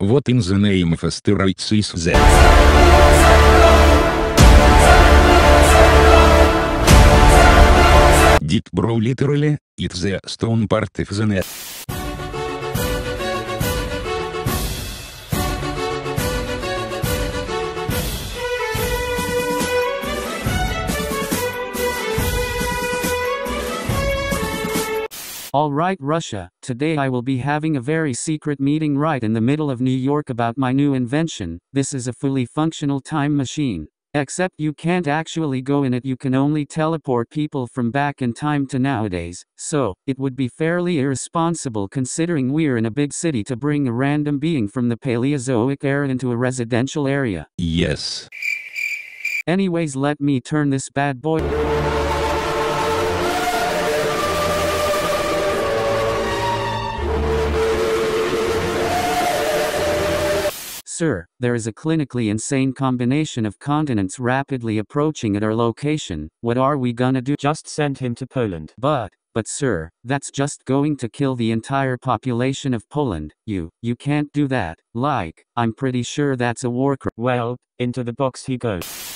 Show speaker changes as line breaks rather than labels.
What in the name of asteroids is that? Did bro literally, it's the stone part of the net.
All right, Russia, today I will be having a very secret meeting right in the middle of New York about my new invention. This is a fully functional time machine. Except you can't actually go in it, you can only teleport people from back in time to nowadays. So, it would be fairly irresponsible considering we're in a big city to bring a random being from the Paleozoic era into a residential area.
Yes.
Anyways, let me turn this bad boy. Sir, there is a clinically insane combination of continents rapidly approaching at our location. What are we gonna do?
Just send him to Poland.
But, but sir, that's just going to kill the entire population of Poland. You, you can't do that. Like, I'm pretty sure that's a war crime.
Well, into the box he goes.